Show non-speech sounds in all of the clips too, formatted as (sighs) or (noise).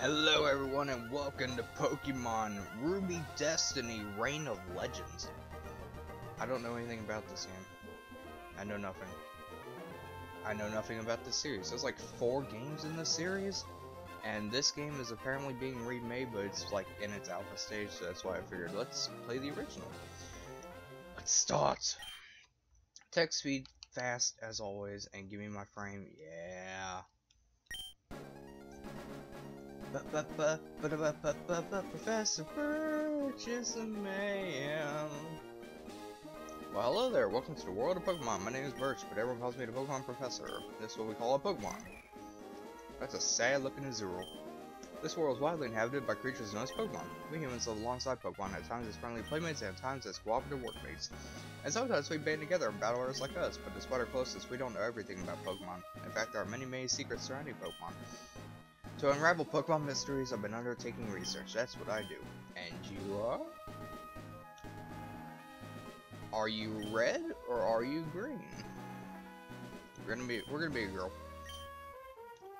Hello everyone and welcome to Pokemon Ruby Destiny Reign of Legends. I don't know anything about this game. I know nothing. I know nothing about this series. There's like four games in this series, and this game is apparently being remade, but it's like in its alpha stage, so that's why I figured let's play the original. Let's start. Text speed fast as always, and give me my frame. Yeah. Professor Birch is a man. Well, hello there. Welcome to the world of Pokemon. My name is Birch, but everyone calls me the Pokemon Professor. This is what we call a Pokemon. That's a sad-looking Azurill. This world is widely inhabited by creatures known as Pokemon. We humans live alongside Pokemon, at times as friendly playmates and at times as cooperative workmates. And sometimes we band together and battle others like us, but despite our closeness, we don't know everything about Pokemon. In fact, there are many, many secrets surrounding Pokemon. To unravel Pokemon mysteries, I've been undertaking research. That's what I do. And you are? Are you red or are you green? We're gonna be we're gonna be a girl.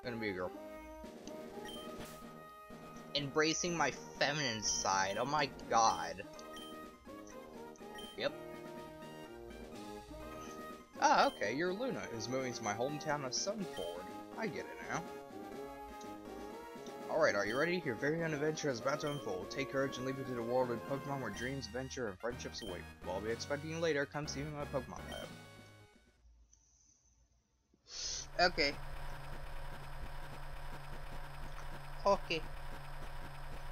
Gonna be a girl. Embracing my feminine side. Oh my god. Yep. Ah, okay, you're Luna, who's moving to my hometown of Sunford. I get it now. Alright, are you ready? Your very own adventure is about to unfold. Take courage and leap into the world of Pokemon where dreams, adventure, and friendships await. Well, I'll be expecting you later. Come see me in my Pokemon lab. Okay. Okay.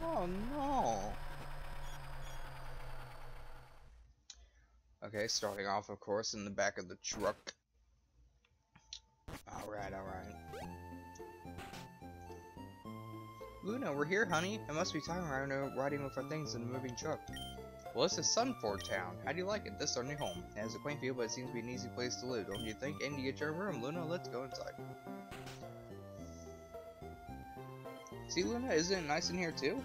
Oh no. Okay, starting off, of course, in the back of the truck. Alright, alright. Luna, we're here, honey. It must be time around riding with our things in a moving truck. Well, this is Sunford Town. How do you like it? This is our new home. It has a quaint feel, but it seems to be an easy place to live, don't you think? And you get your room, Luna. Let's go inside. See, Luna, isn't it nice in here, too?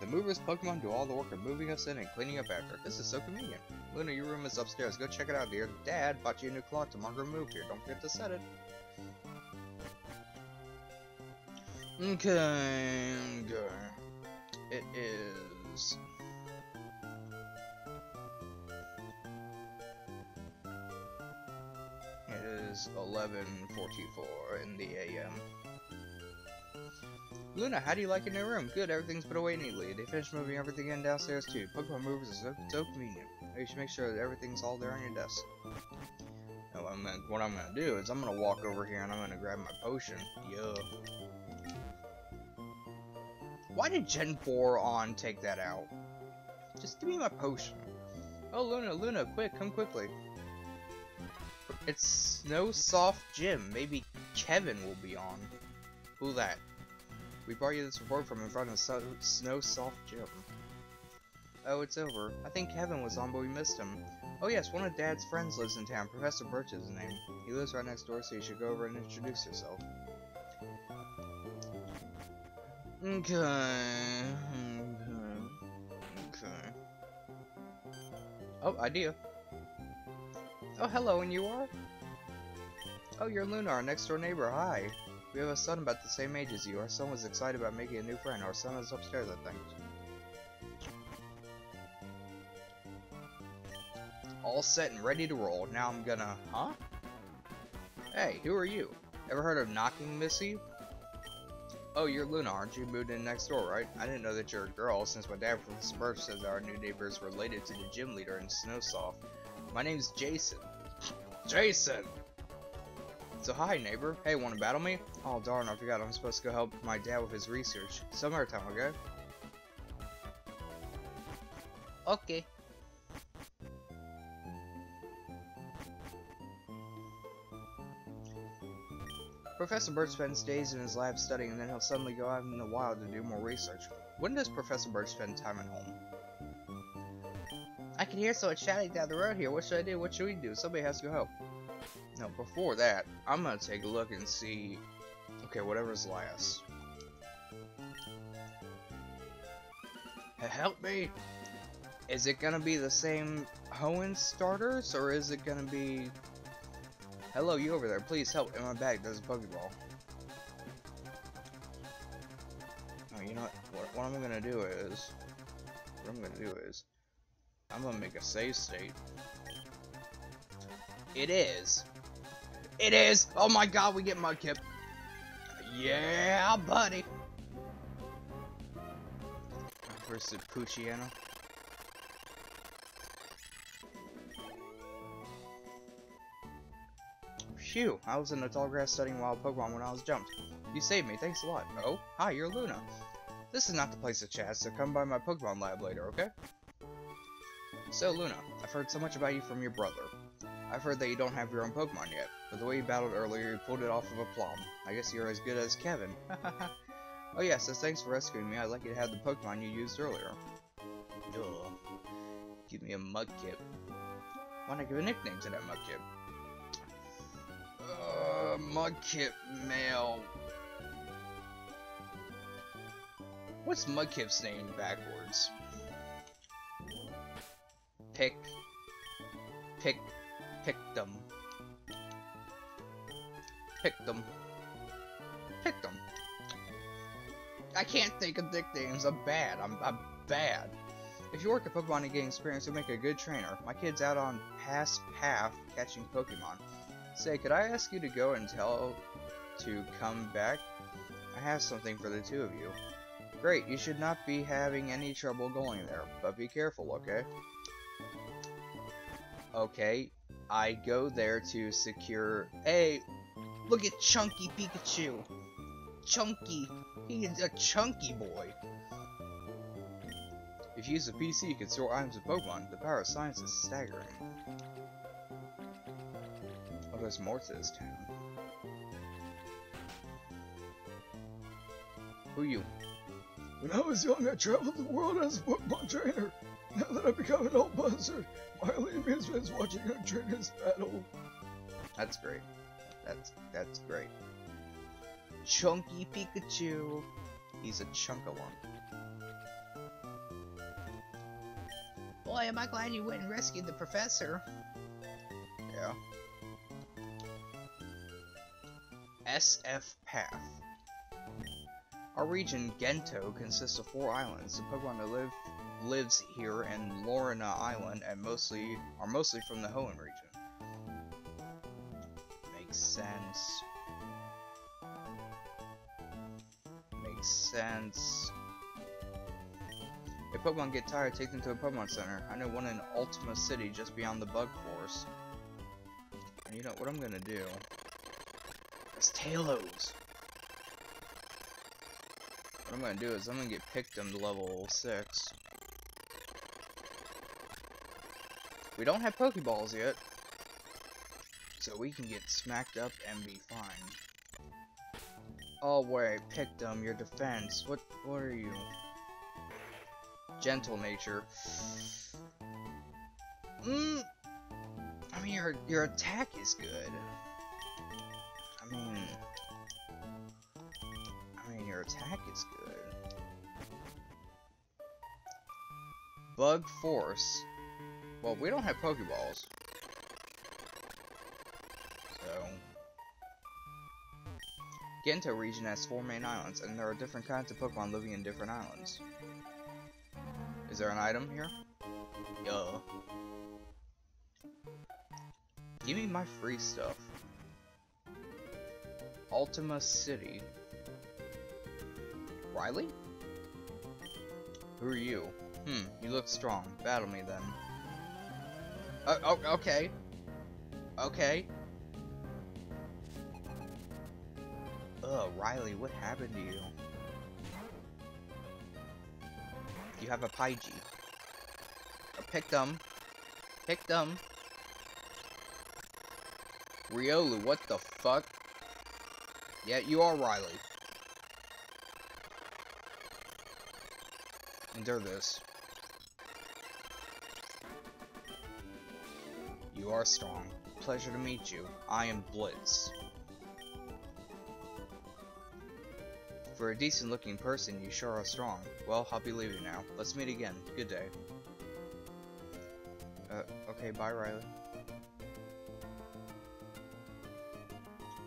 The movers Pokemon do all the work of moving us in and cleaning up after. This is so convenient. Luna, your room is upstairs. Go check it out, dear. Dad bought you a new clock to mark her move here. Don't forget to set it. Okay. It is... It is 11.44 in the AM. Luna, how do you like your new room? Good, everything's put away neatly. They finished moving everything in downstairs too. Pokemon movers is so, so convenient. You should make sure that everything's all there on your desk. Now, what I'm, gonna, what I'm gonna do is I'm gonna walk over here and I'm gonna grab my potion. Yeah. Why did Gen 4 on take that out? Just give me my potion. Oh, Luna, Luna, quick, come quickly. It's Snow Soft Gym. Maybe Kevin will be on. Who that? We brought you this report from in front of so Snow Soft Gym. Oh, it's over. I think Kevin was on, but we missed him. Oh yes, one of Dad's friends lives in town. Professor Birch is his name. He lives right next door, so you should go over and introduce yourself. Okay. Okay. Oh, idea. Oh, hello, and you are? Oh, you're Luna, our next door neighbor. Hi. We have a son about the same age as you. Our son was excited about making a new friend. Our son is upstairs, I think. All set and ready to roll. Now I'm gonna... Huh? Hey, who are you? Ever heard of knocking, Missy? Oh, you're Luna, aren't you? Moved in next door, right? I didn't know that you're a girl, since my dad from Smurf says our new neighbor is related to the gym leader in Snowsoft. My name's Jason. Jason! So hi, neighbor. Hey, wanna battle me? Oh darn, I forgot I'm supposed to go help my dad with his research. Summertime, okay? Okay. Professor Birch spends days in his lab studying and then he'll suddenly go out in the wild to do more research. When does Professor Birch spend time at home? I can hear someone shouting down the road here. What should I do? What should we do? Somebody has to go help. No, before that, I'm gonna take a look and see... Okay, whatever's last. Help me! Is it gonna be the same Hoenn starters, or is it gonna be... Hello, you over there, please help, in my bag, there's a Pokeball. Oh, you know what, what, what I'm gonna do is... What I'm gonna do is... I'm gonna make a save state. It is. It is! Oh my god, we get Mudkip. Yeah, buddy! Where's the Phew, I was in the tall grass studying wild Pokemon when I was jumped. You saved me, thanks a lot. Oh, hi, you're Luna. This is not the place to chat, so come by my Pokemon lab later, okay? So, Luna, I've heard so much about you from your brother. I've heard that you don't have your own Pokemon yet, but the way you battled earlier, you pulled it off of a plum. I guess you're as good as Kevin. (laughs) oh yes, so thanks for rescuing me. I'd like you to have the Pokemon you used earlier. Ugh. Give me a Mudkip. Why not give a nickname to that Mudkip? Mudkip male. What's Mudkip's name backwards? Pick. Pick. Pick them. Pick them. Pick them. I can't think of nicknames. I'm bad. I'm, I'm bad. If you work at Pokemon and gain experience, you'll make a good trainer. My kid's out on past path catching Pokemon. Say, could I ask you to go and tell to come back? I have something for the two of you. Great, you should not be having any trouble going there, but be careful, okay? Okay, I go there to secure... Hey, look at Chunky Pikachu! Chunky! He's a chunky boy! If you use a PC, you can store items of Pokemon. The power of science is staggering. There's more to this town. Who you? When I was young, I traveled the world as a Pokemon trainer. Now that I've become an old buzzard, my only amusement is watching our trainers battle. That's great. That's that's great. Chunky Pikachu. He's a chunkalump. Boy, am I glad you went and rescued the professor. Yeah. SF Path. Our region, Gento, consists of four islands. The Pokemon that live lives here in Lorna Island and mostly are mostly from the Hoenn region. Makes sense. Makes sense. If Pokemon get tired, take them to a Pokemon Center. I know one in Ultima City just beyond the Bug Forest. And you know what I'm gonna do? It's Talos! What I'm gonna do is I'm gonna get Pictum to level 6. We don't have Pokeballs yet. So we can get smacked up and be fine. Oh wait, Pictum, your defense. What what are you? Gentle nature. Mm, I mean your your attack is good. Attack is good. Bug Forest. Well, we don't have Pokeballs. So... Gento region has four main islands, and there are different kinds of Pokemon living in different islands. Is there an item here? Yeah. Give me my free stuff. Ultima City. Riley? Who are you? Hmm, you look strong. Battle me then. Uh, oh, okay. Okay. Ugh, Riley, what happened to you? You have a Pidgey. A Pictum. Pictum. Riolu, what the fuck? Yeah, you are Riley. Endure this. You are strong. Pleasure to meet you. I am Blitz. For a decent looking person, you sure are strong. Well, I'll be leaving now. Let's meet again. Good day. Uh, okay, bye Riley.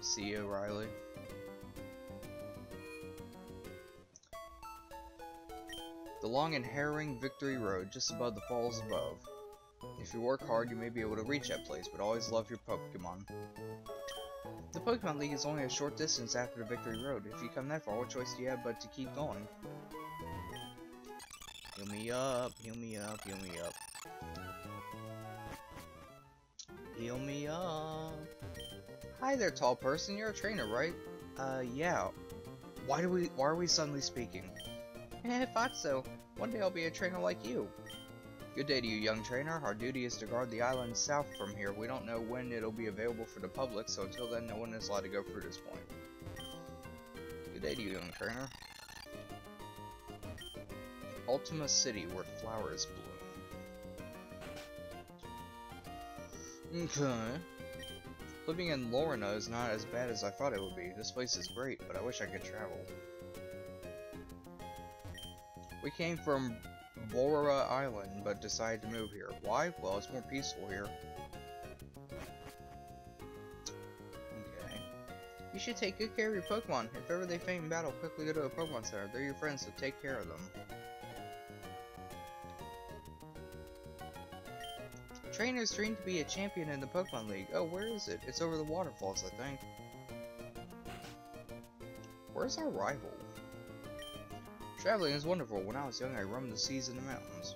See you, Riley. Long and harrowing Victory Road, just above the falls above. If you work hard, you may be able to reach that place, but always love your Pokemon. The Pokemon League is only a short distance after the Victory Road. If you come that far, what choice do you have but to keep going? Heal me up, heal me up, heal me up. Heal me up. Hi there, tall person. You're a trainer, right? Uh, yeah. Why do we? Why are we suddenly speaking? (laughs) Eh, thought so. One day I'll be a trainer like you. Good day to you, young trainer. Our duty is to guard the island south from here. We don't know when it'll be available for the public, so until then, no one is allowed to go through this point. Good day to you, young trainer. Ultima City, where flowers bloom. Okay. Living in Lorna is not as bad as I thought it would be. This place is great, but I wish I could travel. We came from Borora Island, but decided to move here. Why? Well, it's more peaceful here. Okay. You should take good care of your Pokemon. If ever they faint in battle, quickly go to a Pokemon Center. They're your friends, so take care of them. Trainers dream to be a champion in the Pokemon League. Oh, where is it? It's over the waterfalls, I think. Where's our rival? Traveling is wonderful. When I was young, I roamed the seas and the mountains.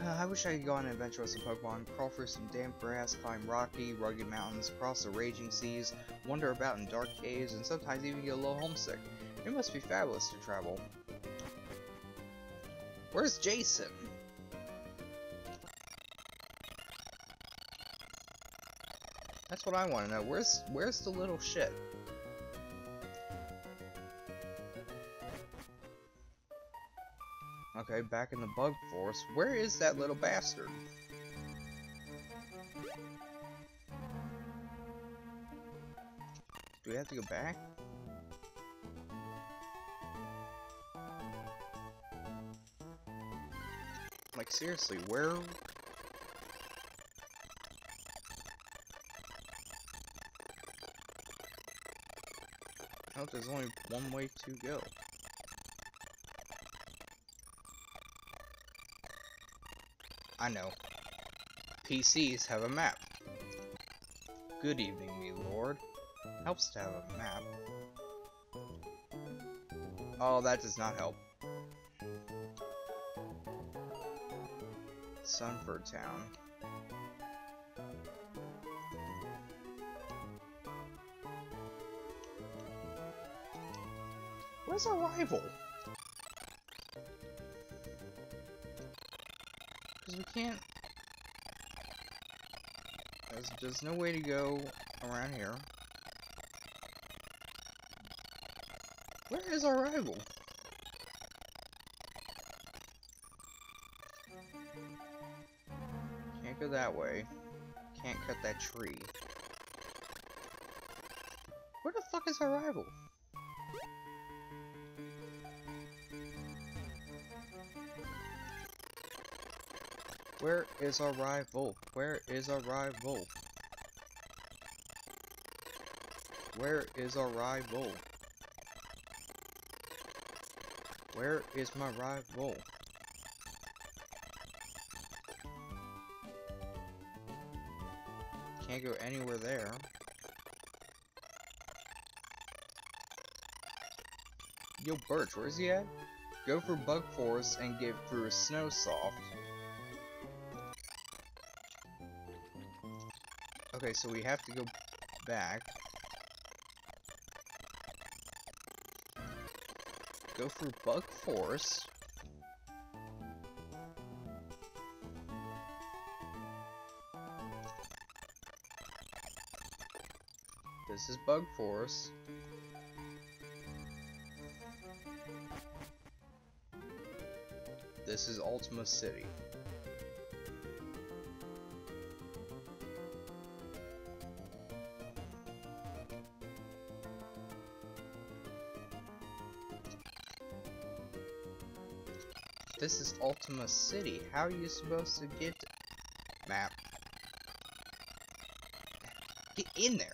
Uh, I wish I could go on an adventure with some Pokemon, crawl through some damp grass, climb rocky, rugged mountains, cross the raging seas, wander about in dark caves, and sometimes even get a little homesick. It must be fabulous to travel. Where's Jason? That's what I want to know. Where's where's the little shit? Okay, back in the bug forest. Where is that little bastard? Do we have to go back? Like, seriously, where... There's only one way to go. I know. PCs have a map. Good evening, me lord. Helps to have a map. Oh, that does not help. Sunford Town. Where's our rival? Because we can't... There's, there's no way to go around here. Where is our rival? Can't go that way. Can't cut that tree. Where the fuck is our rival? Where is our rival? Where is our rival? Where is our rival? Where is my rival? Can't go anywhere there. Yo, Birch, where's he at? Go for Bug Forest and get through a Snowsoft. Okay, so we have to go back. Go through Bug Forest. This is Bug Forest. This is Ultima City. Ultima City. How are you supposed to get map? Get in there.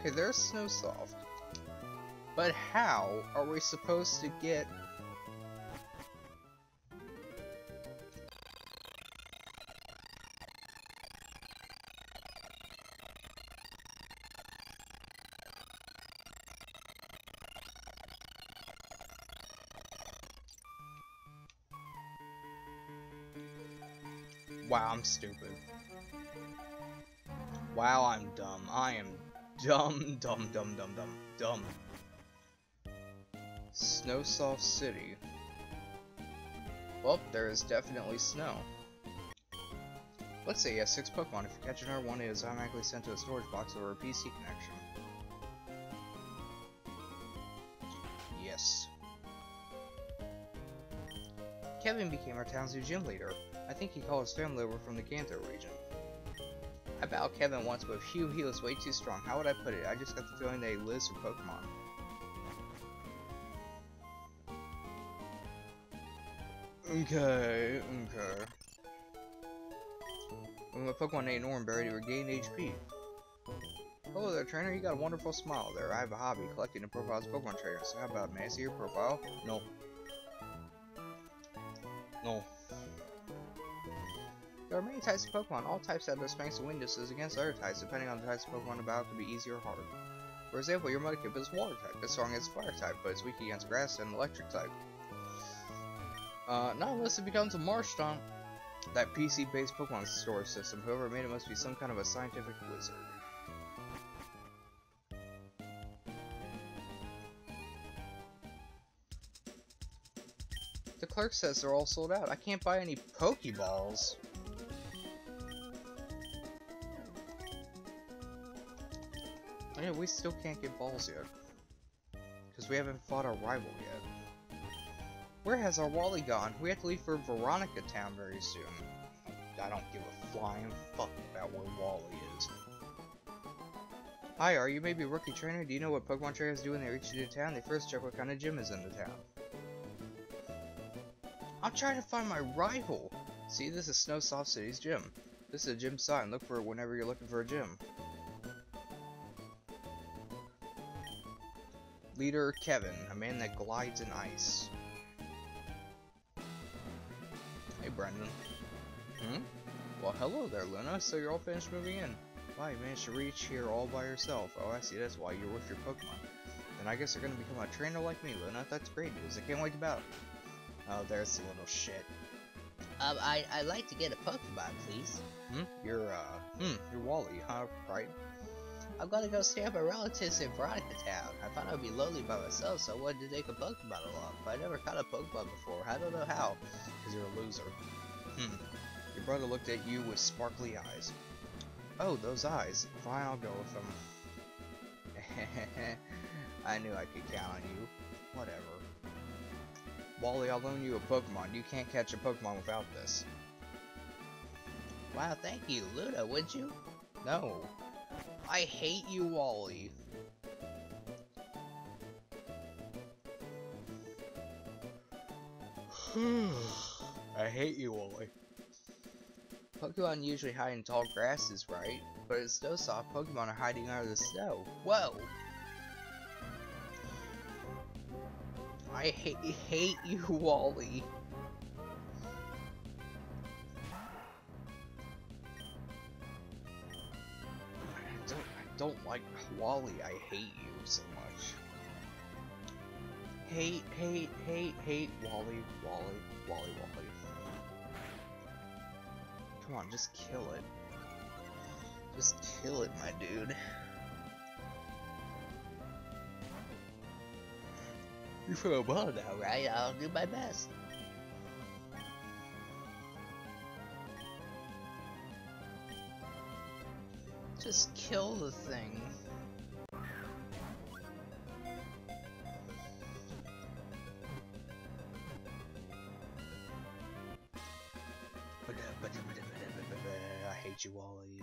Okay, there's Snowsoft. But how are we supposed to get... Wow, I'm stupid. Wow, I'm dumb. I am dumb, (laughs) dumb, dumb, dumb, dumb, dumb. Snowsoft City. Well, there is definitely snow. Let's say you have six Pokemon. If you catch another one, it is automatically sent to a storage box over a PC connection. Kevin became our town's new gym leader. I think he called his family over from the Kanto region. I battled Kevin once, but phew, he was way too strong. How would I put it? I just got the feeling that he lives for Pokemon. Okay, okay. When my Pokemon named Oranberry to regain HP. Hello oh, there, trainer. You got a wonderful smile there. I have a hobby, collecting and profiles Pokemon trainers. So how about, may I see your profile? No. There are many types of Pokemon. All types have their strengths and weaknesses against other types, depending on the types of Pokemon about can be easy or hard. For example, your Mudkip is water type, it's strong against fire type, but it's weak against grass and electric type. Uh, not unless it becomes a Marshtomp. That PC-based Pokemon store system, whoever made it must be some kind of a scientific wizard. The clerk says they're all sold out. I can't buy any Pokeballs. We still can't get balls yet. Because we haven't fought our rival yet. Where has our Wally gone? We have to leave for Veronica Town very soon. I don't give a flying fuck about where Wally is. Hi, are you maybe a rookie trainer? Do you know what Pokemon trainers do when they reach into town? They first check what kind of gym is in the town. I'm trying to find my rival! See, this is Snowsoft City's gym. This is a gym sign. Look for it whenever you're looking for a gym. Leader Kevin, a man that glides in ice. Hey, Brendan. Hmm? Well, hello there, Luna. So you're all finished moving in. Wow, you managed to reach here all by yourself. Oh, I see. That's why you're with your Pokemon. Then I guess you're gonna become a trainer like me, Luna. That's great news. I can't wait to battle. Oh, there's the little shit. Um, I, I'd like to get a Pokemon, please. Hmm? You're, uh, hmm, you're Wally, huh? Right? I'm gonna go stay at my relatives in Veronica Town. I thought I'd be lonely by myself, so I wanted to take a Pokemon along. But I never caught a Pokemon before. I don't know how. Because you're a loser. Hmm. Your brother looked at you with sparkly eyes. Oh, those eyes. Fine, I'll go with them. (laughs) I knew I could count on you. Whatever. Wally, I'll loan you a Pokemon. You can't catch a Pokemon without this. Wow, thank you. Luna, would you? No. I hate you, Wally. (sighs) I hate you, Wally. Pokemon usually hide in tall grasses, right? But it's so soft, Pokemon are hiding under the snow. Whoa! I hate, hate you, Wally. Don't, like Wally. I hate you so much. Hate, hate, hate, hate Wally, Wally, Wally, Wally. Come on, just kill it. Just kill it, my dude. You feel well now, right? I'll do my best. Just kill the thing. I hate you, Wally.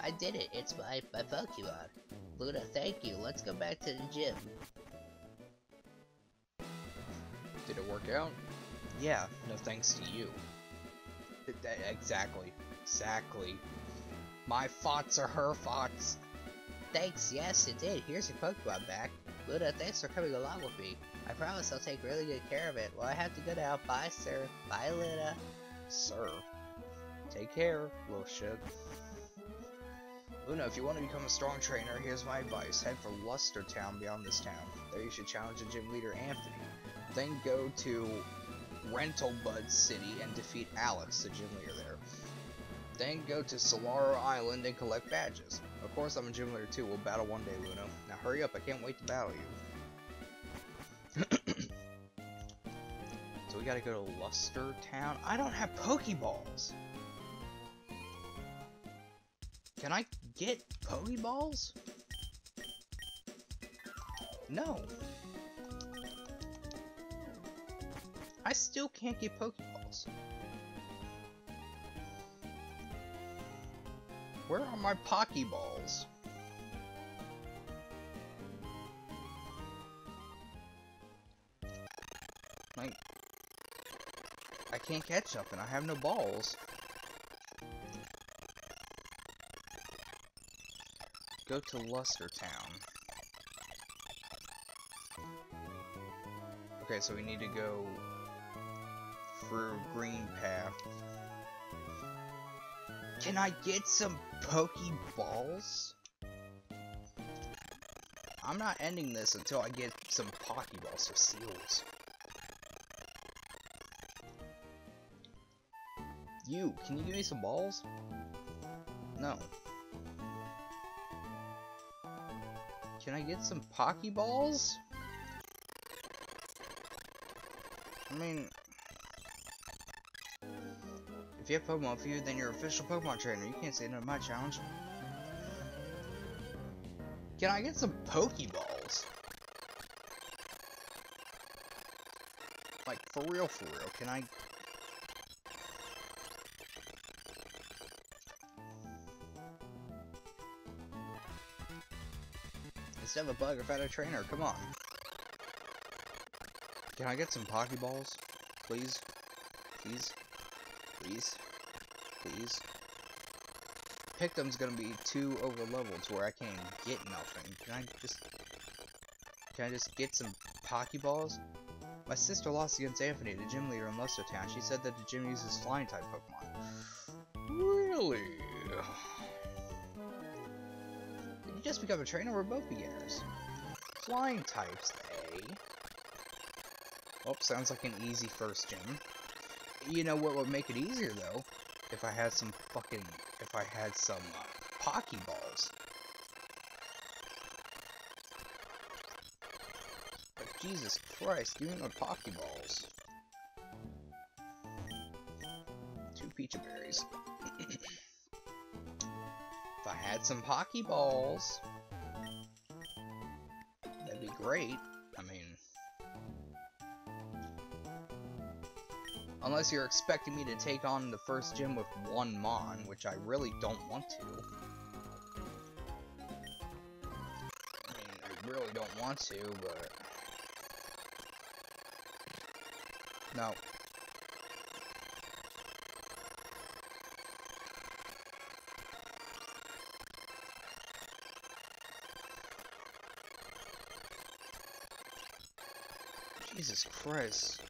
I did it. It's my, my Pokemon. Luna, thank you. Let's go back to the gym. Did it work out? Yeah, no thanks to you. Exactly. Exactly. My thoughts are her thoughts. Thanks, yes it did. Here's your Pokemon back. Luna, thanks for coming along with me. I promise I'll take really good care of it. Well, I have to go now. Bye, sir. Bye, Luna. Sir. Take care, little shit. Luna, if you want to become a strong trainer, here's my advice. Head for Luster Town beyond this town. There you should challenge the gym leader, Anthony. Then go to Rental Bud City and defeat Alex, the gym leader there. Then go to Solara Island and collect badges. Of course, I'm a gym leader too. We'll battle one day, Luna. Now hurry up, I can't wait to battle you. (clears throat) so we gotta go to Luster Town. I don't have Pokeballs! Can I get Pokeballs? No. I still can't get Pokeballs. Where are my Pokeballs? I can't catch and I have no balls. Go to Luster Town. Okay, so we need to go through Green Path. Can I get some Pokeballs? I'm not ending this until I get some Pokeballs or seals. You, can you give me some balls? No. Can I get some Pokeballs? I mean, if you have Pokemon for you, then you're official Pokemon trainer. You can't say no to my challenge. Can I get some Pokeballs? Like, for real, for real, can I... Instead of a bug, I found a trainer, come on. Can I get some Pokeballs? Please? Please? Please? Please? Pictum's gonna be too over leveled to where I can't get nothing. Can I just... Can I just get some Pokeballs? My sister lost against Anthony, the gym leader in Luster Town. She said that the gym uses flying type Pokemon. Really? Did you just become a trainer? We're both beginners. Flying types, eh? Oh, sounds like an easy first gym. You know what would make it easier though? If I had some fucking, if I had some uh, Pokeballs. But Jesus Christ, give me my Pokeballs. Two Pecha Berries. if I had some Pokeballs, that'd be great. Unless you're expecting me to take on the first gym with one Mon, which I really don't want to. I mean, I really don't want to, but... No. Jesus Christ.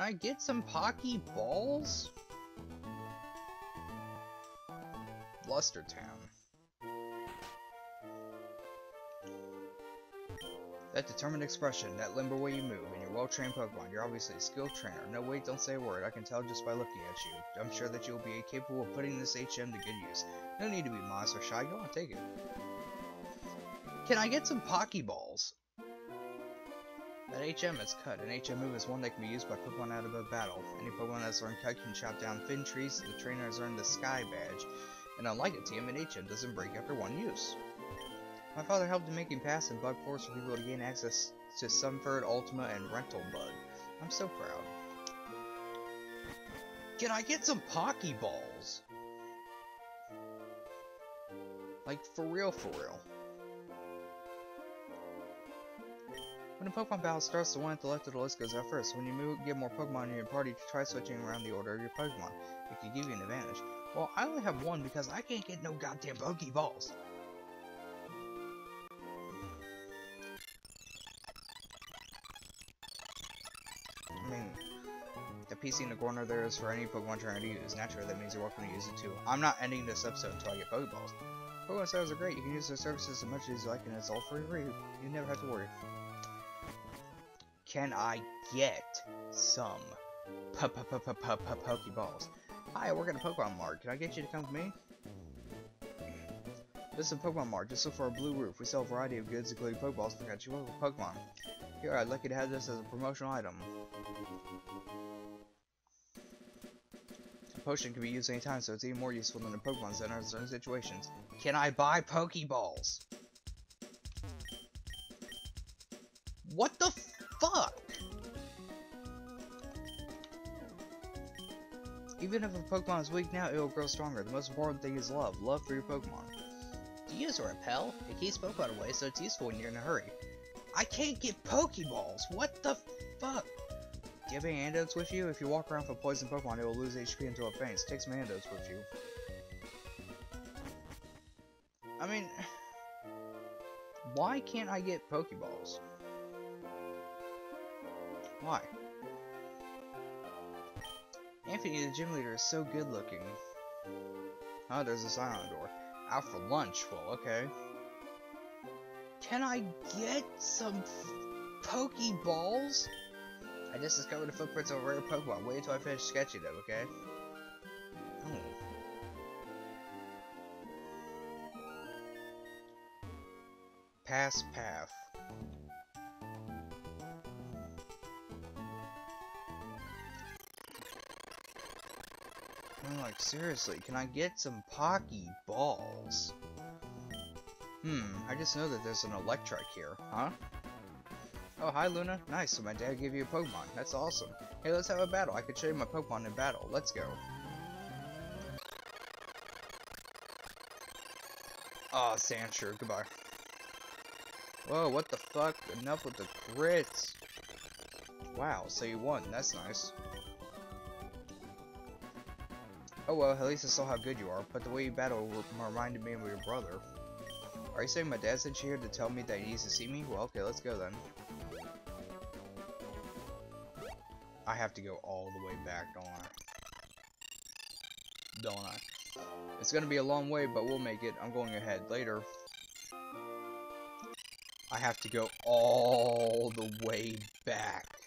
Can I get some Pocky Balls? Fluster Town. That determined expression, that limber way you move, and your well-trained Pokemon, you're obviously a skilled trainer. No, wait, don't say a word. I can tell just by looking at you. I'm sure that you'll be capable of putting this HM to good use. No need to be modest or shy. Go on, take it. Can I get some Pokeballs? That HM is cut. An HM move is one that can be used by Pokemon out of a battle. Any Pokemon that's learned cut can chop down thin trees. The trainer has earned the Sky Badge. And unlike a TM, an HM doesn't break after one use. My father helped in making pass and bug forts for people to gain access to Sunford, Ultima, and Rental Bug. I'm so proud. Can I get some Pokeballs? Like, for real, for real. When a Pokemon battle starts, the one at the left of the list goes out first. When you move, get more Pokemon in your party, try switching around the order of your Pokemon. It can give you an advantage. Well, I only have one because I can't get no goddamn Pokeballs. I mean, the PC in the corner there is for any Pokemon trying to use. Naturally, that means you're welcome to use it too. I'm not ending this episode until I get Pokeballs. Pokemon sales are great. You can use their services as much as you like, and it's all free. You never have to worry. Can I get some p p p p p p Pokeballs? Hi, I work at a Pokemon Mart. Can I get you to come with me? This is a Pokemon Mart. Just look for a blue roof. We sell a variety of goods, including Pokeballs for catching Pokemon. Here, I'd like you to have this as a promotional item. A potion can be used anytime, so it's even more useful than a Pokemon Center in certain situations. Can I buy Pokeballs? What the fuck? Even if a Pokemon is weak now, it will grow stronger. The most important thing is love. Love for your Pokemon. Do you use a repel? It keeps Pokemon away, so it's useful when you're in a hurry. I can't get Pokeballs! What the fuck? Do you have any antidotes with you? If you walk around with a poison Pokemon, it will lose HP until it faints. Take some antidotes with you. I mean... (sighs) Why can't I get Pokeballs? Why? Anthony, the gym leader, is so good looking. Oh, there's a sign on the door. Out for lunch. Well, okay. Can I get some Pokeballs? I just discovered the footprints of a rare Pokemon. Wait until I finish sketching them, okay? Oh. Pass path. I'm like, seriously, can I get some Pocky balls? Hmm, I just know that there's an Electric here, huh? Oh, hi Luna. Nice, so my dad gave you a Pokemon. That's awesome. Hey, let's have a battle. I could show you my Pokemon in battle. Let's go. Oh, Sandshrew, goodbye. Whoa, what the fuck? Enough with the crits. Wow, so you won. That's nice. Oh well, at least I saw how good you are, but the way you battle reminded me of your brother. Are you saying my dad sent you here to tell me that he needs to see me? Well, okay, let's go then. I have to go all the way back, don't I? Don't I? It's gonna be a long way, but we'll make it. I'm going ahead later. I have to go all the way back.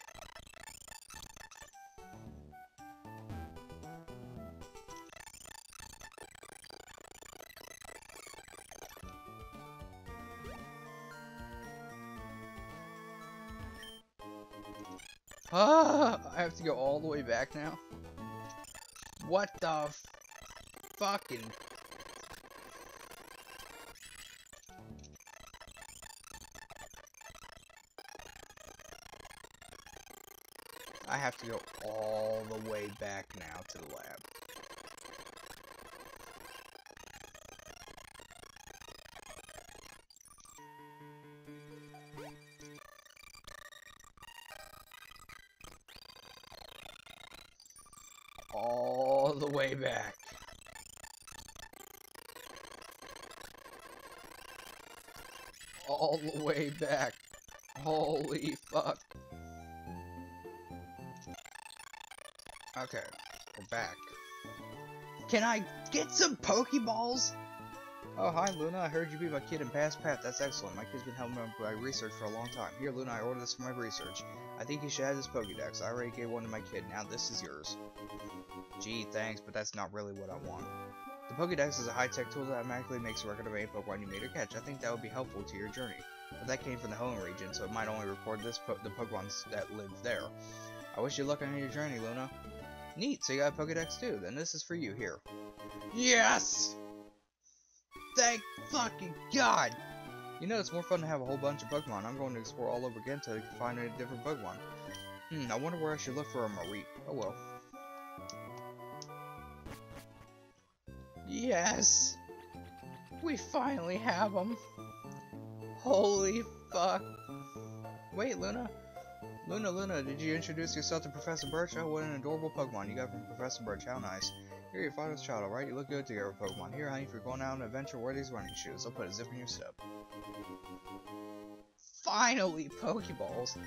To go all the way back now. What the fucking... I have to go all the way back now to the lab. Back. All the way back. Holy fuck. Okay, we're back. Can I get some Pokeballs? Oh, hi, Luna. I heard you beat my kid in Past Path. That's excellent. My kid's been helping me with my research for a long time. Here, Luna, I ordered this for my research. I think you should have this Pokedex. I already gave one to my kid. Now this is yours. Gee, thanks, but that's not really what I want. The Pokedex is a high-tech tool that automatically makes a record of any Pokemon you made or catch. I think that would be helpful to your journey. But that came from the home region, so it might only record this po the Pokemons that live there. I wish you luck on your journey, Luna. Neat, so you got a Pokedex too. Then this is for you, here. Yes! Thank fucking God! You know, it's more fun to have a whole bunch of Pokemon. I'm going to explore all over again to find a different Pokemon. Hmm, I wonder where I should look for a Mareep. Oh well. Yes! We finally have them! Holy fuck! Wait, Luna. Luna, Luna, did you introduce yourself to Professor Birch? Oh, what an adorable Pokemon you got from Professor Birch. How nice. You're your father's child, alright? You look good together, Pokemon. Here, honey, if you're going out on an adventure, wear these running shoes. I'll put a zip in your step. Finally, Pokeballs!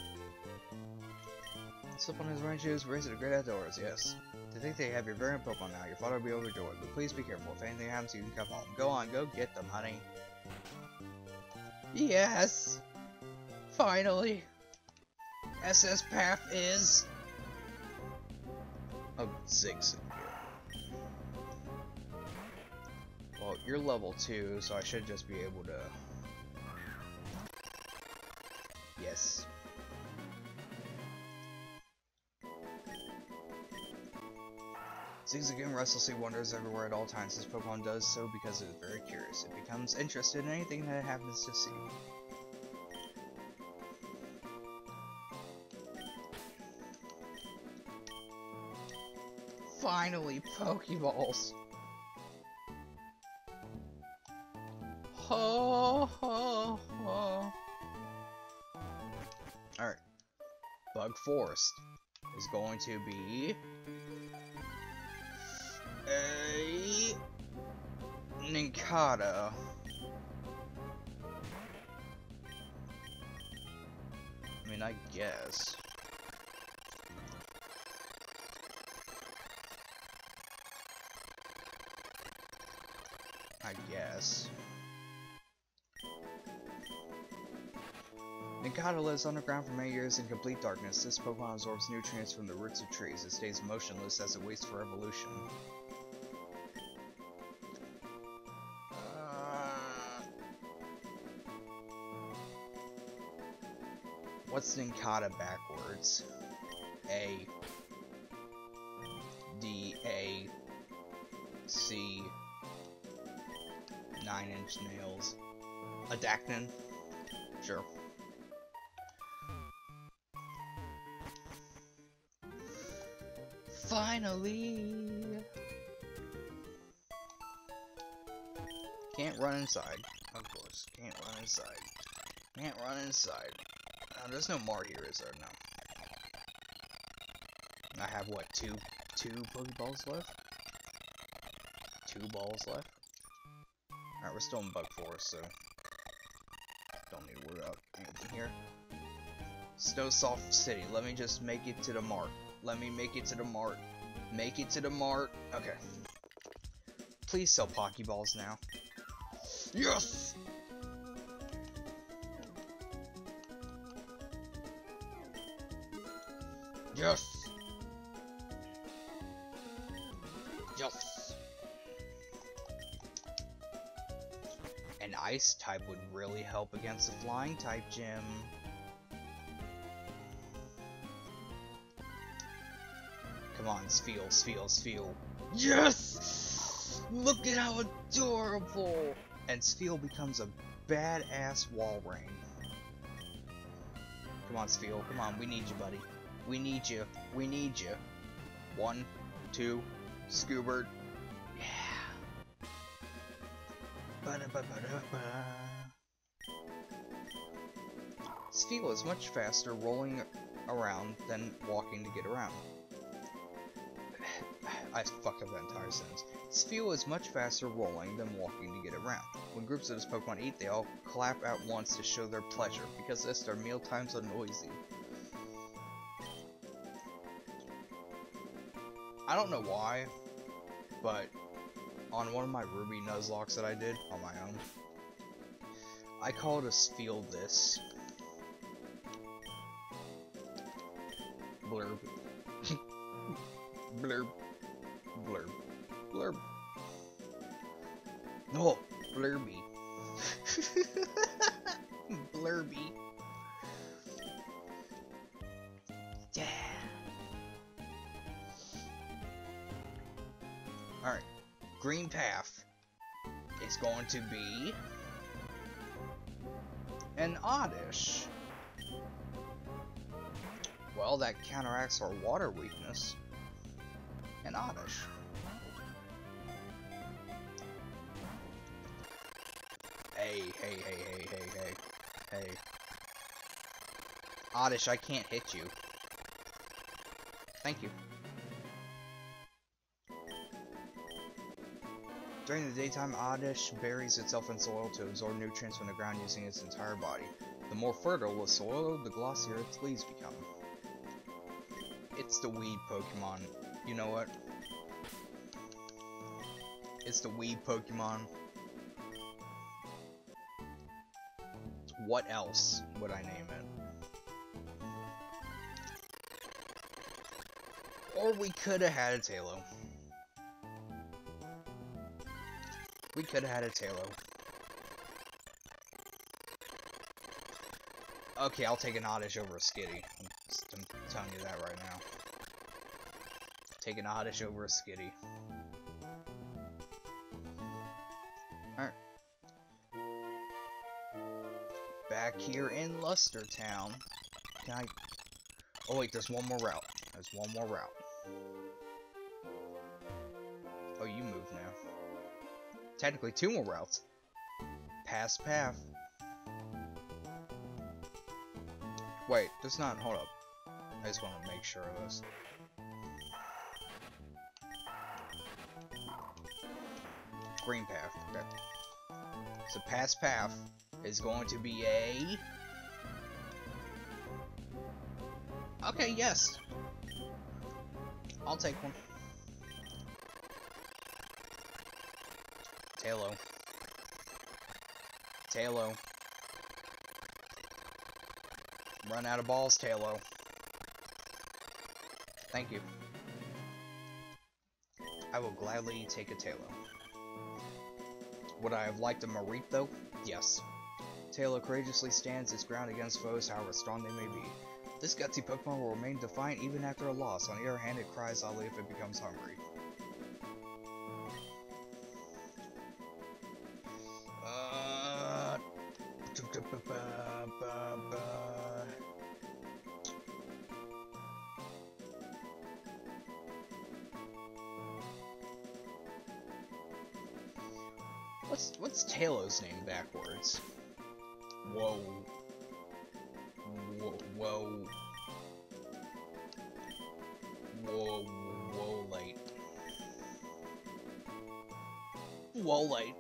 Slip on his running shoes, race it a great outdoors, yes. To think they have your variant Pokemon now, your father will be overjoyed, but please be careful. If anything happens, you can come home. Go on, go get them, honey. Yes! Finally! SS Path is... a Zigzag. Well, you're level 2, so I should just be able to... Yes. Zigzagoon restlessly wanders everywhere at all times. This Pokemon does so because it is very curious. It becomes interested in anything that it happens to see. Finally, Pokeballs! Ho ho ho! Alright. Bug Forest is going to be a Nincada. I mean, I guess. I guess. Nincada lives underground for many years in complete darkness. This Pokemon absorbs nutrients from the roots of trees. It stays motionless as it waits for evolution. What's Nincada backwards? A D A C Nine inch nails. A Dacnon? Sure. Finally! Can't run inside. Of course. Can't run inside. Can't run inside. There's no more here, is there? No. I have, what, two, two Pokeballs left? Two balls left? Alright, we're still in Bug Forest, so... Don't need to worry about anything here. Snowsoft City. Let me just make it to the mark. Let me make it to the mart. Make it to the mart. Okay. Please sell Pokeballs now. Yes! Yes! Yes! An ice type would really help against the flying type gym. Come on, Spheal, Spheal, Spheal. Yes! Look at how adorable! And Spheal becomes a badass Walrein. Come on, Spheal, come on, we need you, buddy. We need you. We need you. One, two, Scoobert. Yeah. Ba-da-ba-ba-da-ba. Spheal is much faster rolling around than walking to get around. I fucked up that entire sentence. Spheal is much faster rolling than walking to get around. When groups of this Pokemon eat, they all clap at once to show their pleasure, because this their meal times are noisy. I don't know why, but on one of my Ruby Nuzlockes that I did on my own. I called a field this. Blurb. (laughs) Blurb. Going to be an oddish. Well, that counteracts our water weakness. An oddish. Hey, hey, hey, hey, hey, hey, hey. Oddish, I can't hit you. Thank you. During the daytime, Oddish buries itself in soil to absorb nutrients from the ground using its entire body. The more fertile the soil, the glossier its leaves become. It's the weed Pokemon. You know what? It's the weed Pokemon. What else would I name it? Or we could have had a Taillow. We could have had a Taillow. Okay, I'll take an Oddish over a Skitty. I'm, I'm telling you that right now. Take an Oddish over a Skitty. Alright. Back here in Luster Town. Can I... Oh wait, there's one more route. There's one more route. Technically, two more routes. Past path. Wait, that's not. Hold up. I just want to make sure of this. Green path. Okay. So past path is going to be a. Okay, yes. I'll take one. Taillow. Taillow. Run out of balls, Taillow. Thank you. I will gladly take a Taillow. Would I have liked a Mareep though? Yes. Taillow courageously stands its ground against foes, however strong they may be. This gutsy Pokemon will remain defiant even after a loss. On the other hand, it cries loudly if it becomes hungry. What's what's Taillow's name backwards? Whoa. Whoa. Whoa. Whoa. Whoa. Light. Whoa. Light.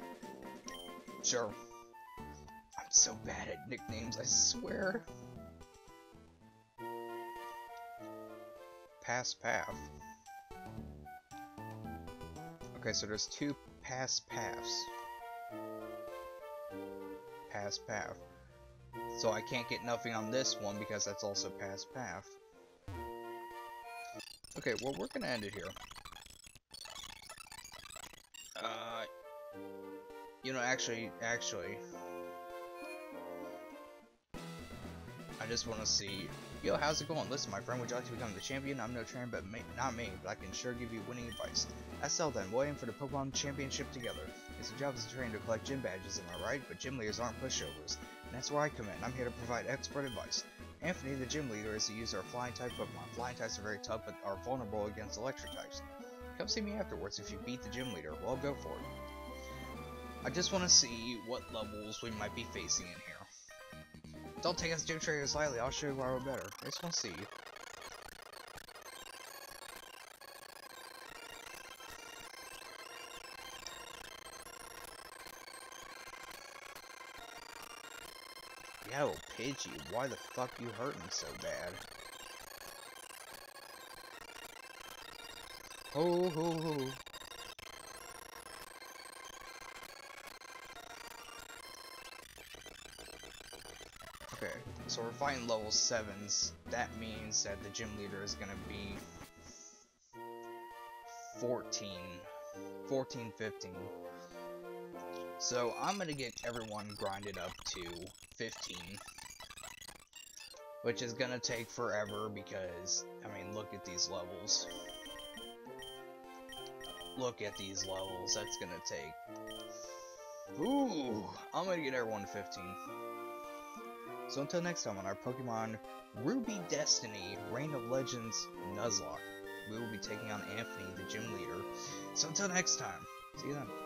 Sure. I'm so bad at nicknames, I swear. Pass path. Okay, so there's two pass paths. Past path. So I can't get nothing on this one because that's also past path. Okay, well we're gonna end it here. Uh, you know, actually, actually, I just want to see. Yo, how's it going? Listen, my friend, would you like to become the champion? I'm no trainer, but not me, but I can sure give you winning advice. SL then, we'll aim for the Pokemon Championship together. It's a job as a trainer to collect gym badges, am I right? But gym leaders aren't pushovers. And that's where I come in. I'm here to provide expert advice. Anthony, the gym leader, is the user of flying type Pokemon. Flying types are very tough, but are vulnerable against electric types. Come see me afterwards if you beat the gym leader. Well, go for it. I just want to see what levels we might be facing in here. Don't take us gym trainers lightly, I'll show you why we're better. I just want to see Pidgey, why the fuck you hurting so bad? Ho ho ho. Okay, so we're fighting level 7s. That means that the gym leader is gonna be 14. 14, 15. So I'm gonna get everyone grinded up to 15. Which is gonna take forever because, I mean, look at these levels. Look at these levels, that's gonna take... Ooh, I'm gonna get everyone to 15. So until next time on our Pokemon Ruby Destiny Reign of Legends Nuzlocke, we will be taking on Anthony, the gym leader. So until next time, see you then.